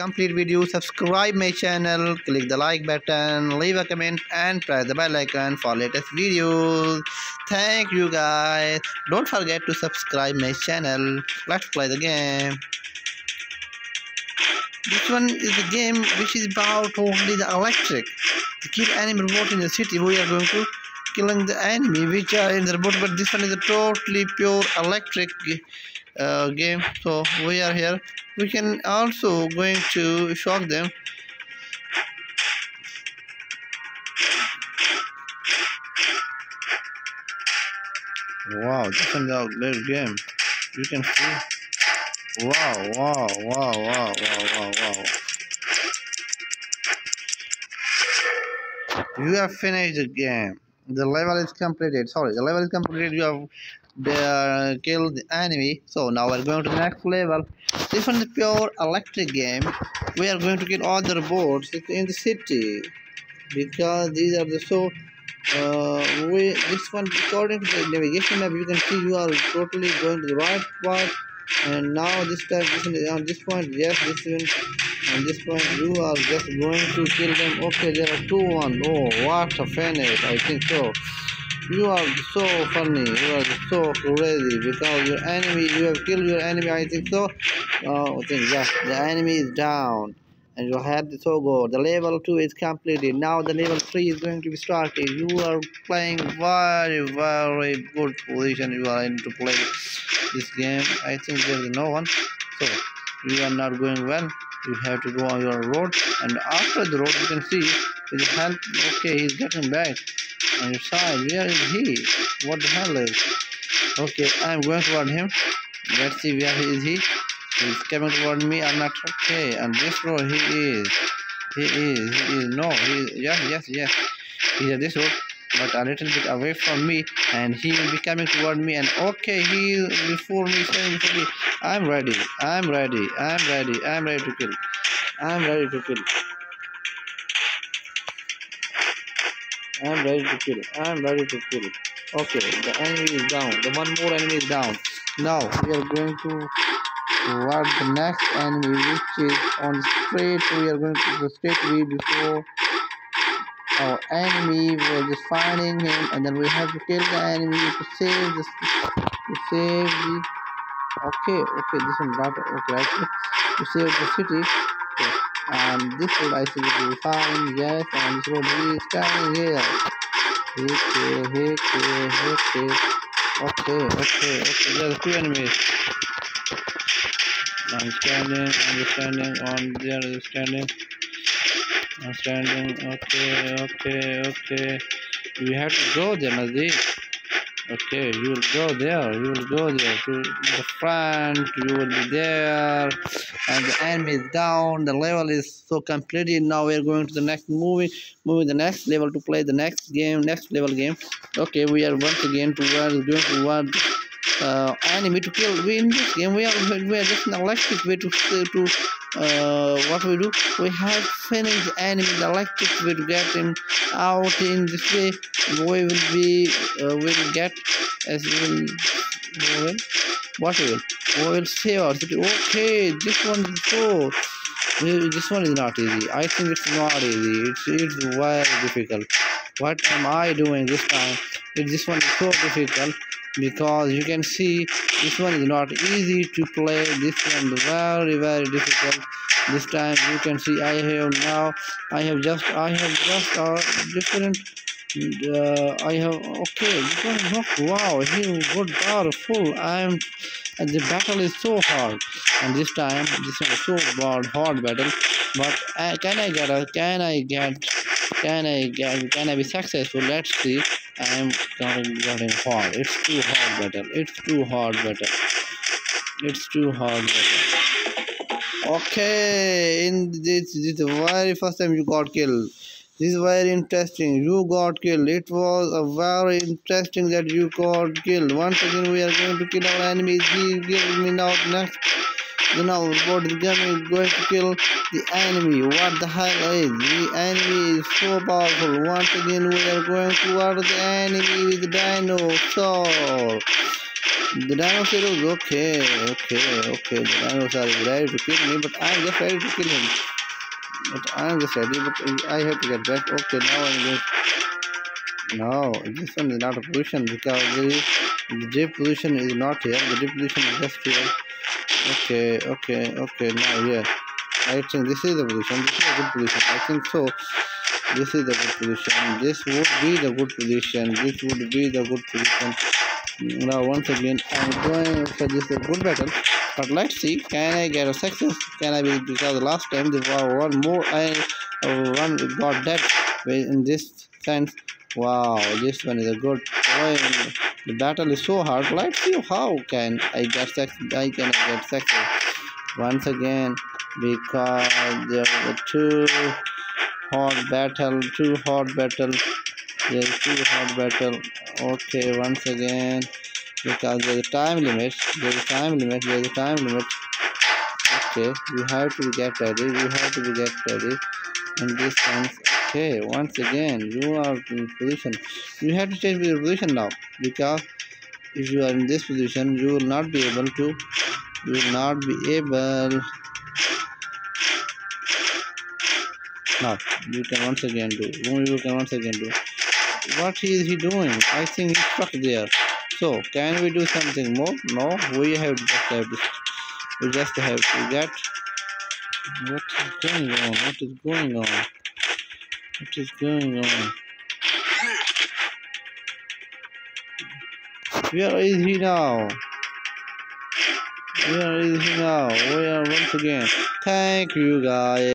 complete video subscribe my channel click the like button leave a comment and press the bell icon for latest videos. Thank you guys. Don't forget to subscribe my channel. Let's play the game. This one is a game which is about only the electric. Kill enemy robot in the city we are going to killing the enemy which are in the robot but this one is a totally pure electric uh, game. So we are here. We can also going to shock them. Wow this is a great game. You can see. Wow wow wow wow wow wow wow. You have finished the game the level is completed. Sorry the level is completed. You have uh, killed the enemy. So now we're going to the next level. This one is pure electric game. We are going to kill all the robots in the city. Because these are the so uh, we this one according to the navigation map you can see you are totally going to the right part and now this time on uh, this point yes this one on uh, this point you are just going to kill them. Okay there are two one. Oh what a finish i think so. You are so funny you are so crazy because your enemy you have killed your enemy i think so. Oh i think yes the enemy is down and you had so good the level 2 is completed. Now the level 3 is going to be started. You are playing very very good position. You are in to play this game. I think there is no one. So you are not going well. You have to go on your road. And after the road you can see his help okay he's getting back. On your side where is he? What the hell is? Okay i'm going toward him. Let's see where is. he he's coming toward me i'm not okay. And this road he is he is he is no he is yes yes yes. He's at this road but a little bit away from me and he will be coming toward me and okay he is before me before me i'm ready i'm ready i'm ready i'm ready to kill i'm ready to kill i'm ready to kill i'm ready to kill. Okay the enemy is down the one more enemy is down. Now we are going to toward the next enemy which is on the straight we are going to the straight way before our enemy we're just finding him and then we have to kill the enemy to save this to save the okay okay this one not okay to save the city. Okay. and this road i think will be fine yes and this road he is standing here. Okay okay okay okay okay okay there's two enemies i'm standing i'm standing on there standing I'm standing. Okay, okay, okay. We have to go there, Nazik. Okay, you will go there. You will go there to the front. You will be there, and the enemy is down. The level is so completed. Now we are going to the next movie. Moving the next level to play the next game, next level game. Okay, we are once again to where going to what uh, enemy to kill. We in this game we are we are just an electric way to to uh, what we do. We have finished enemy the electric way to get him out in this way. We will be uh, we will get as we will, we will what we will we will save our city. Okay this one is so this one is not easy. I think it's not easy. It's, it's very difficult. What am i doing this time? It, this one is so difficult because you can see this one is not easy to play this one. Very very difficult. This time you can see i have now i have just i have just a different uh, i have okay this one is not wow he got powerful. I'm and the battle is so hard. And this time this is so hard hard battle. But uh, can i get a can i get can i get can i be successful? Let's see i'm getting hard. It's too hard battle it's too hard battle it's too hard battle okay in this this very first time you got killed. This is very interesting. You got killed. It was a very interesting that you got killed. Once again we are going to kill our enemies. He gives me now next you know what is going to kill the enemy what the hell is the enemy is so powerful once again we are going to toward the enemy with the dinosaur The dinosaur is okay, okay, okay. The dinosaur is ready to kill me, but I'm just ready to kill him. But I'm just ready, but I have to get back. Okay, now I'm going. No, this one is not a position because the, the J position is not here. The J position is just here. Okay, okay, okay. Now yeah I think this is the position. This is a good position. I think so. This is the good position. This would be the good position. This would be the good position now once again i'm going for this good battle but let's see can i get a success can i be because last time there was one more i uh, one got dead in this sense wow this one is a good point the battle is so hard. Let's see how can i get success i can get success once again because there were two hot battle two hot battle. There's two hot battle. Okay once again because there's time limit. There's time limit. There's time limit. Okay we have to get ready. We have to get ready. In this sense okay once again you are in position. You have to change your position now because if you are in this position you will not be able to you will not be able. Now you can once again do you can once again do. What is he doing? I think he's stuck there. So can we do something more? No we have just have to we just have to get what is going on what is going on what is going on where is he now. Where is he now. We are once again. Thank you guys